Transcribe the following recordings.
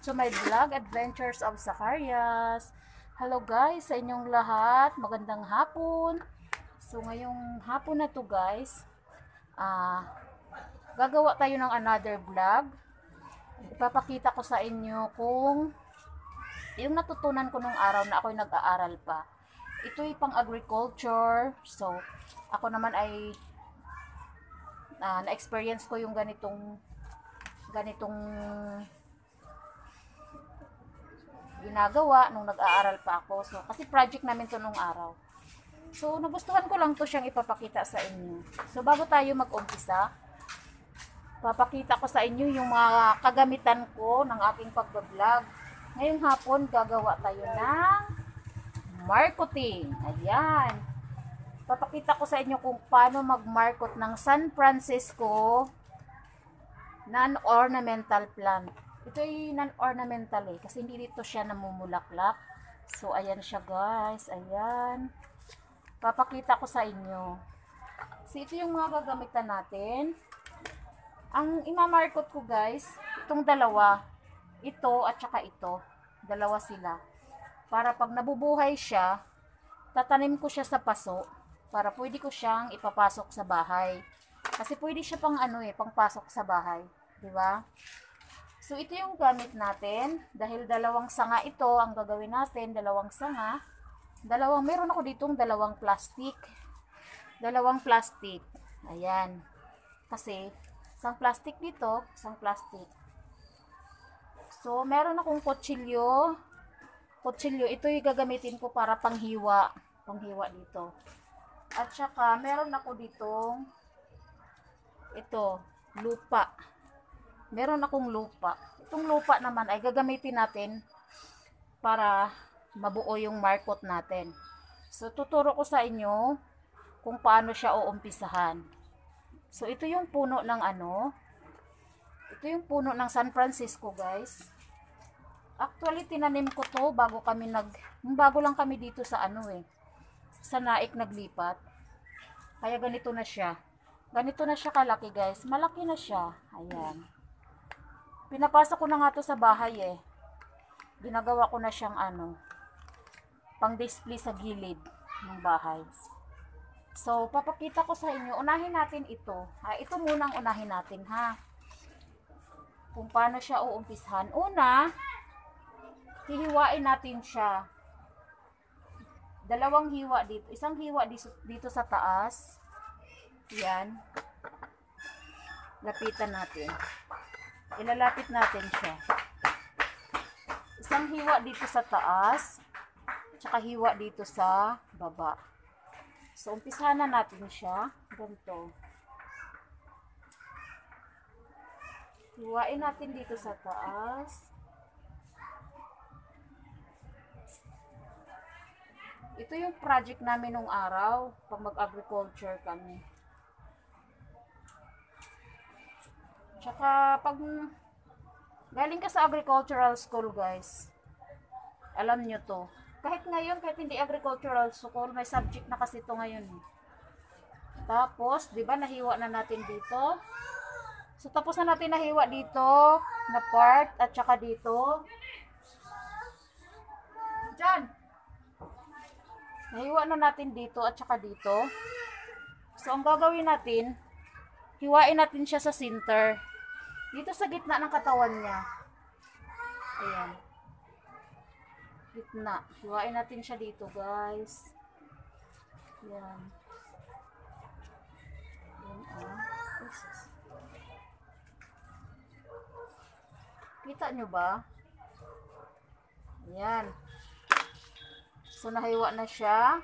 to my vlog, Adventures of Zacarias. Hello guys, sa inyong lahat. Magandang hapon. So, ngayong hapon na to guys, ah, gagawa tayo ng another vlog. Ipapakita ko sa inyo kung yung natutunan ko nung araw na ako'y nag-aaral pa. Ito'y pang agriculture. So, ako naman ay ah, na-experience ko yung ganitong ganitong ginagawa nung nag-aaral pa ako. So, kasi project namin to nung araw. So, nagustuhan ko lang to siyang ipapakita sa inyo. So, bago tayo mag-umpisa, papakita ko sa inyo yung mga kagamitan ko ng aking pagbablog. Ngayong hapon, gagawa tayo ng marketing. Ayan. Papakita ko sa inyo kung paano mag-market ng San Francisco non-ornamental plant. Ito ay non-ornamental eh, kasi hindi dito siya namumulaklak. So, ayan siya guys. Ayan. Papakita ko sa inyo. So, ito yung mga gagamitan natin. Ang imamarkot ko guys, itong dalawa. Ito at saka ito. Dalawa sila. Para pag nabubuhay siya, tatanim ko siya sa paso para pwede ko siyang ipapasok sa bahay. Kasi pwede siya pang ano eh, pang pasok sa bahay. 'di ba? So ito yung gamit natin dahil dalawang sanga ito ang gagawin natin, dalawang sanga. Dalawang meron ako ditong dalawang plastic. Dalawang plastic. Ayan. Kasi isang plastic dito, isang plastic. So meron akong kutsilyo. Kutsilyo, ito yung gagamitin ko para panghiwa, panghiwa dito. At saka meron ako ditong ito, lupa meron akong lupa. Itong lupa naman ay gagamitin natin para mabuo yung markot natin. So, tuturo ko sa inyo kung paano siya uumpisahan. So, ito yung puno ng ano. Ito yung puno ng San Francisco, guys. Actually, tinanim ko to bago kami nag... Bago lang kami dito sa ano eh. Sa naik naglipat. Kaya ganito na siya. Ganito na siya kalaki, guys. Malaki na siya. Ayan. Pinapasok ko na nga to sa bahay eh. Ginagawa ko na siyang ano, pang display sa gilid ng bahay. So, papakita ko sa inyo, unahin natin ito. Ha, ito muna ang unahin natin ha. Kung paano siya uumpisahan. Una, hihiwain natin siya. Dalawang hiwa dito. Isang hiwa dito, dito sa taas. Yan. Lapitan natin ilalapit natin siya. Isang hiwa dito sa taas, tsaka hiwa dito sa baba. So, umpisahan na natin siya. Ganito. Hiwain natin dito sa taas. Ito yung project namin nung araw, pag mag-agriculture kami. Tsaka, pag galing ka sa agricultural school, guys, alam nyo to. Kahit ngayon, kahit hindi agricultural school, may subject na kasi to ngayon. Eh. Tapos, di ba, nahiwa na natin dito. So, tapos na natin nahiwa dito, na part, at saka dito. Diyan. Nahiwa na natin dito, at saka dito. So, ang gagawin natin, hiwain natin siya sa center. Dito sa gitna ng katawan niya. Ayan. Gitna. Hiwain natin siya dito, guys. Ayan. Ayan, ah. Kita nyo ba? Ayan. So, nahiwa na siya.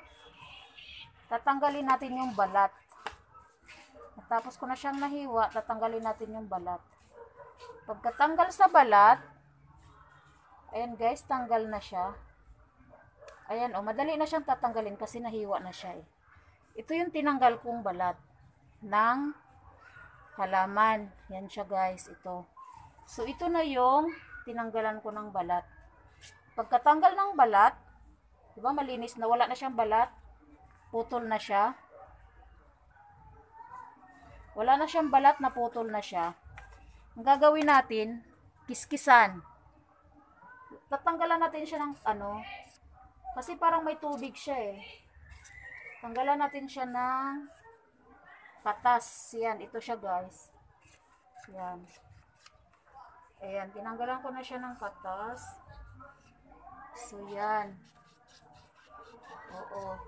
Tatanggalin natin yung balat. At tapos ko na siyang nahiwa, tatanggalin natin yung balat. Pagkatanggal sa balat, ayan guys, tanggal na siya. Ayan, oh, madali na siyang tatanggalin kasi nahiwa na siya eh. Ito yung tinanggal kong balat ng halaman. Yan siya guys, ito. So, ito na yung tinanggalan ko ng balat. Pagkatanggal ng balat, di ba malinis na, wala na siyang balat, putol na siya. Wala na siyang balat, na putol na siya. Ang gagawin natin, kiskisan. tatanggalan natin siya ng ano, kasi parang may tubig siya eh. Tanggalan natin siya ng patas. Yan, ito siya guys. Yan. Ayan, tinanggalan ko na siya ng katas. So, yan. Oo.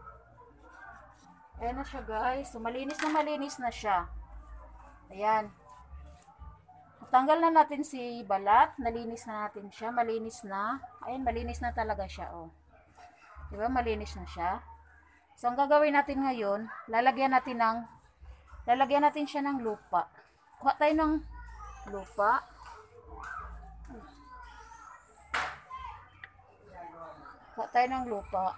Ayan na siya guys. So, malinis na malinis na siya. Ayan. Tanggal na natin si balat. Nalinis na natin siya. Malinis na. Ayan, malinis na talaga siya, oh. Diba? Malinis na siya. So, ang gagawin natin ngayon, lalagyan natin ng, lalagyan natin siya ng lupa. Kuha tayo ng lupa. Kuha tayo ng lupa.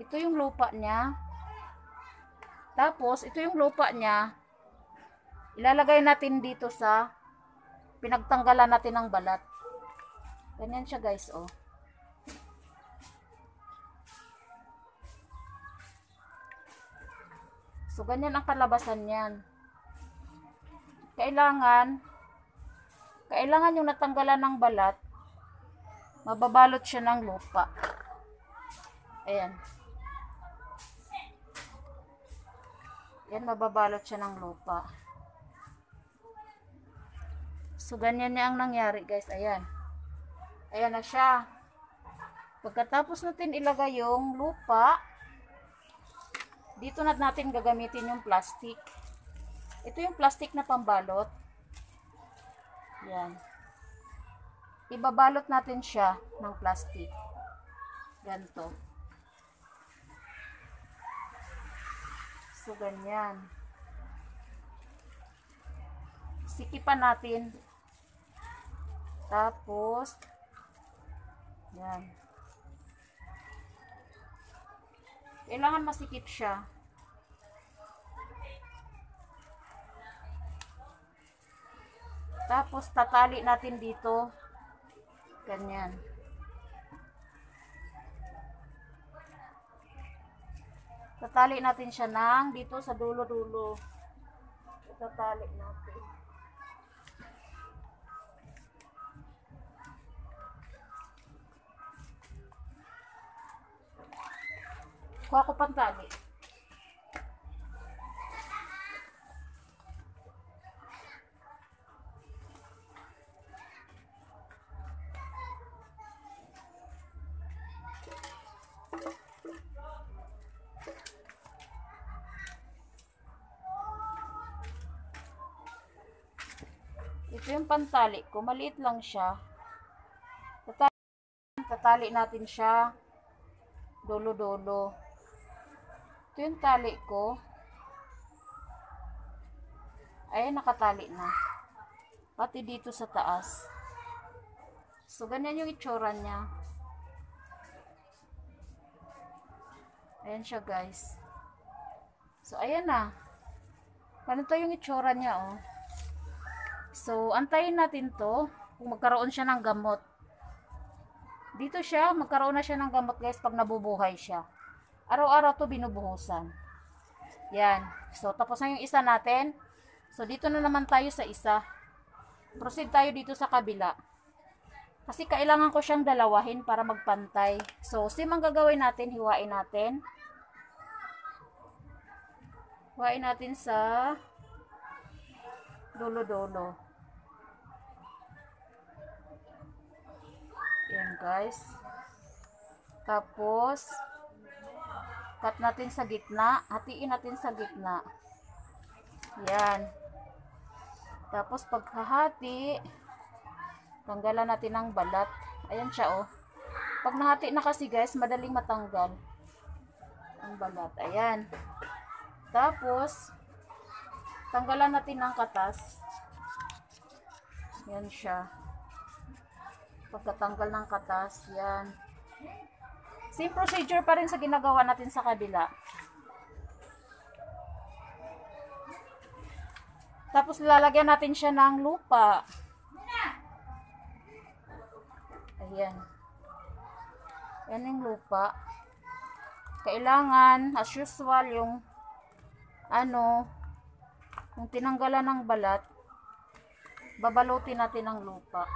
Ito yung lupa niya. Tapos, ito yung lupa niya. Ilalagay natin dito sa pinagtanggalan natin ng balat. Ganyan siya guys, oh. So, ganyan ang kalabasan niyan. Kailangan, kailangan yung natanggalan ng balat, mababalot siya ng lupa. Ayan. Yan, mababalot siya ng lupa. So, ganyan niya ang nangyari, guys. Ayan. Ayan na siya. Pagkatapos natin ilagay yung lupa, dito na natin gagamitin yung plastic. Ito yung plastic na pambalot. Yan. Ibabalot natin siya ng plastic. Ganto. So, ganyan. Sikipan natin. Tapos, yan. Kailangan masikip siya. Tapos, tatali natin dito. Ganyan. Tatali natin siya ng dito sa dulo-dulo. Tatali natin. Kuha ko pang tali. Ito yung pantali ko. Maliit lang siya. Tatali, tatali natin siya. Dolo-dolo. Ito yung tali ko. Ayan, nakatali na. Pati dito sa taas. So, ganyan yung itsura niya. Ayan siya, guys. So, ayan na. Ganito yung itsura niya, oh. So, antayin natin to kung magkaroon siya ng gamot. Dito siya, magkaroon na siya ng gamot guys pag nabubuhay siya. Araw-araw to binubuhusan. Yan. So, tapos na yung isa natin. So, dito na naman tayo sa isa. Proceed tayo dito sa kabila. Kasi kailangan ko siyang dalawahin para magpantay. So, sim ang gagawin natin, hiwain natin. Hiwain natin sa dolo-dolo. Yan guys. Tapos, cut natin sa gitna. Hatiin natin sa gitna. Yan. Tapos, pagkahati, tanggalan natin ang balat. Ayan siya oh. Pag nahati na kasi guys, madaling matanggal ang balat. Ayan. Tapos, tanggalan natin ng katas. Yan siya. Pagkatanggal ng katas, yan. Same procedure pa rin sa ginagawa natin sa kabila. Tapos lalagyan natin siya ng lupa. Ayan. Yan yung lupa. Kailangan, as usual, yung ano, yung tinanggalan ng balat, babalutin natin ng lupa.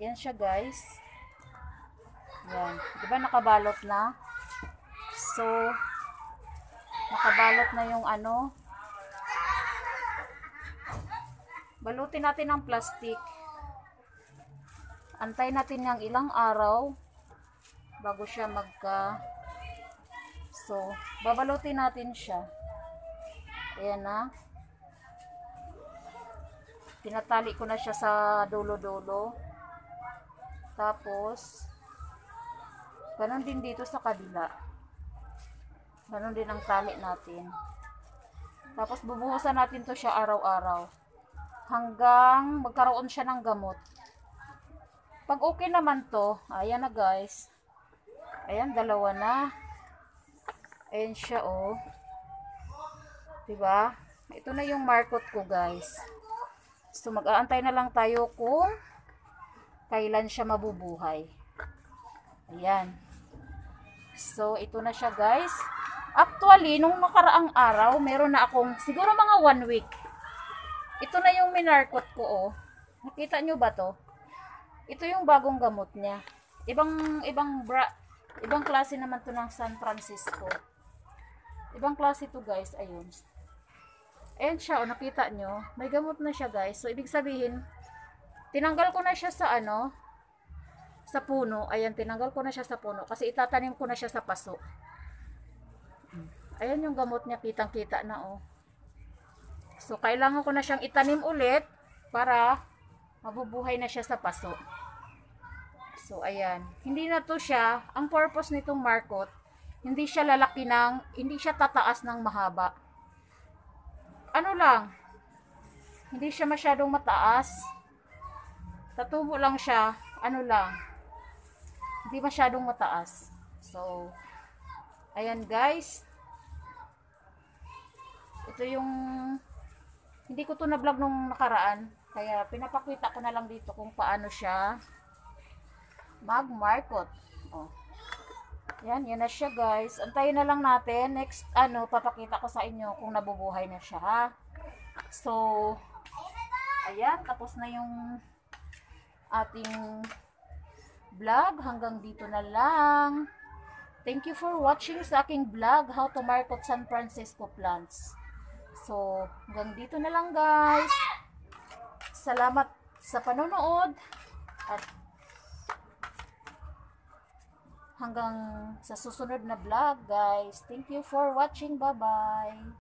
Yan siya guys. Yan. Di ba nakabalot na? So, nakabalot na yung ano. Balutin natin ng plastic. Antay natin ng ilang araw bago siya magka So, babalutin natin siya. Ayan na. Tinatali ko na siya sa dulo-dulo. Tapos, ganon din dito sa kabila. Ganon din ang tali natin. Tapos, bubuhusan natin to siya araw-araw. Hanggang magkaroon siya ng gamot. Pag okay naman to, ayan na guys. Ayan, dalawa na. Ayan siya, oh. Diba? Ito na yung markot ko, guys. So, mag-aantay na lang tayo kung kailan siya mabubuhay. Ayan. So, ito na siya, guys. Actually, nung nakaraang araw, meron na akong, siguro mga one week. Ito na yung minarkot ko, oh. Nakita nyo ba to? Ito yung bagong gamot niya. Ibang, ibang bra, ibang klase naman to ng San Francisco. Ibang klase to guys, ayun. Ayan siya, o nakita nyo. May gamot na siya guys. So, ibig sabihin, tinanggal ko na siya sa ano, sa puno. Ayan, tinanggal ko na siya sa puno. Kasi itatanim ko na siya sa paso. Ayan yung gamot niya, kitang-kita na oh. So, kailangan ko na siyang itanim ulit para mabubuhay na siya sa paso. So, ayan. Hindi na to siya, ang purpose nitong markot, hindi siya lalaki ng, hindi siya tataas ng mahaba. Ano lang, hindi siya masyadong mataas. Tatubo lang siya, ano lang, hindi masyadong mataas. So, ayan guys. Ito yung, hindi ko to na-vlog nung nakaraan. Kaya pinapakita ko na lang dito kung paano siya mag-markot. Oh. Yan, yan na siya guys. Antayin na lang natin. Next, ano, papakita ko sa inyo kung nabubuhay na siya ha. So, ayan, tapos na yung ating vlog. Hanggang dito na lang. Thank you for watching sa aking vlog, How to Market San Francisco Plants. So, hanggang dito na lang guys. Salamat sa panonood. At hanggang sa susunod na vlog guys. Thank you for watching. Bye-bye.